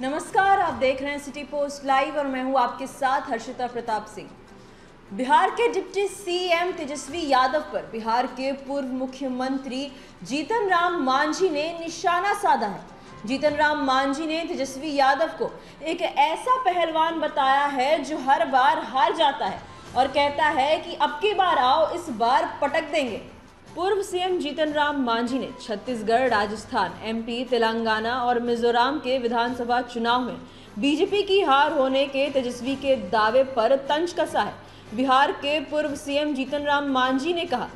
नमस्कार, आप देख रहे हैं सिटी पोस्ट लाइव और मैं हूँ आपके साथ हर्षिता प्रताप सिंह। बिहार के डिप्टी सीएम तेजस्वी यादव पर बिहार के पूर्व मुख्यमंत्री जीतन राम मांझी ने निशाना साधा है। जीतन राम मांझी ने तेजस्वी यादव को एक ऐसा पहलवान बताया है जो हर बार हार जाता है और कहता है कि अब की बार आओ, इस बार पटक देंगे। पूर्व सीएम जीतन राम मांझी ने छत्तीसगढ़, राजस्थान, एमपी, तेलंगाना और मिजोरम के विधानसभा चुनाव में बीजेपी की हार होने के तेजस्वी के दावे पर तंज कसा है? बिहार के पूर्व सीएम जीतन राम मांझी ने कहा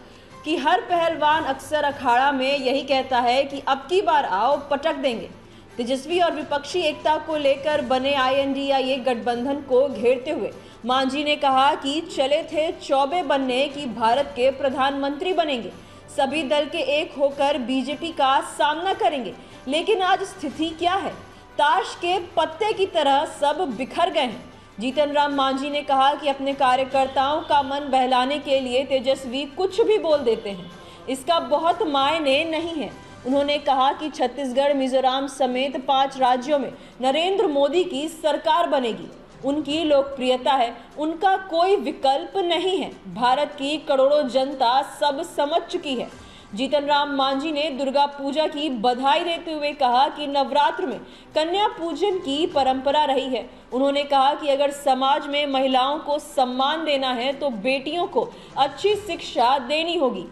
कि हर पहलवान अक्सर अखाड़ा में यही कहता है कि अब की बार आओ, पटक देंगे। तेजस्वी और विपक्षी एकता को लेकर बने आईएनडीआईए गठबंधन को घेरते हुए मांझी ने कहा कि चले थे चौबे बनने की भारत के प्रधानमंत्री बनेंगे। सभी दल के एक होकर बीजेपी का सामना करेंगे। लेकिन आज स्थिति क्या है? ताश के पत्ते की तरह सब बिखर गए हैं। जीतन राम मांझी ने कहा कि अपने कार्यकर्ताओं का मन बहलाने के लिए तेजस्वी कुछ भी बोल देते हैं। इसका बहुत मायने नहीं है। उन्होंने कहा कि छत्तीसगढ़, मिजोरम समेत पाँच राज्यों में नरेंद्र मोदी की सरकार बनेगी। उनकी लोकप्रियता है। उनका कोई विकल्प नहीं है। भारत की करोड़ों जनता सब समझ चुकी है। जीतन राम मांझी ने दुर्गा पूजा की बधाई देते हुए कहा कि नवरात्र में कन्या पूजन की परंपरा रही है। उन्होंने कहा कि अगर समाज में महिलाओं को सम्मान देना है तो बेटियों को अच्छी शिक्षा देनी होगी।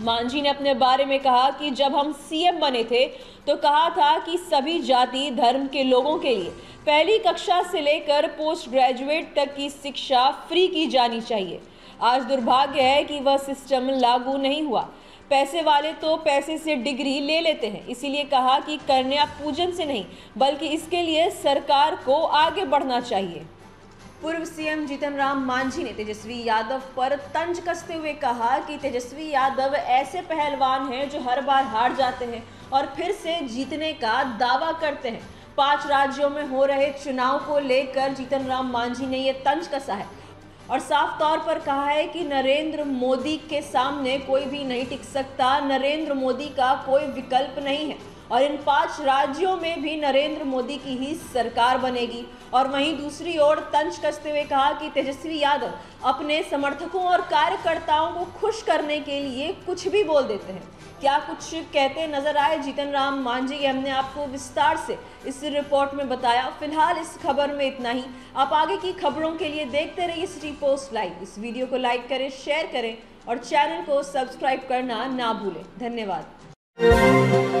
मांझी ने अपने बारे में कहा कि जब हम सीएम बने थे तो कहा था कि सभी जाति, धर्म के लोगों के लिए पहली कक्षा से लेकर पोस्ट ग्रेजुएट तक की शिक्षा फ्री की जानी चाहिए। आज दुर्भाग्य है कि वह सिस्टम लागू नहीं हुआ। पैसे वाले तो पैसे से डिग्री ले लेते हैं, इसीलिए कहा कि कन्या पूजन से नहीं, बल्कि इसके लिए सरकार को आगे बढ़ना चाहिए। पूर्व सीएम जीतन राम मांझी ने तेजस्वी यादव पर तंज कसते हुए कहा कि तेजस्वी यादव ऐसे पहलवान हैं जो हर बार हार जाते हैं और फिर से जीतने का दावा करते हैं। पाँच राज्यों में हो रहे चुनाव को लेकर जीतन राम मांझी ने यह तंज कसा है और साफ़ तौर पर कहा है कि नरेंद्र मोदी के सामने कोई भी नहीं टिक सकता, नरेंद्र मोदी का कोई विकल्प नहीं है। और इन पाँच राज्यों में भी नरेंद्र मोदी की ही सरकार बनेगी। और वहीं दूसरी ओर तंज कसते हुए कहा कि तेजस्वी यादव अपने समर्थकों और कार्यकर्ताओं को खुश करने के लिए कुछ भी बोल देते हैं। क्या कुछ कहते नज़र आए? जीतन राम मांझी, हमने आपको विस्तार से इस रिपोर्ट में बताया। फ़िलहाल इस खबर में इतना ही। आप आगे की खबरों के लिए देखते रहिए सिटी पोस्ट लाइव। इस वीडियो को लाइक करें, शेयर करें और चैनल को सब्सक्राइब करना ना भूलें। धन्यवाद।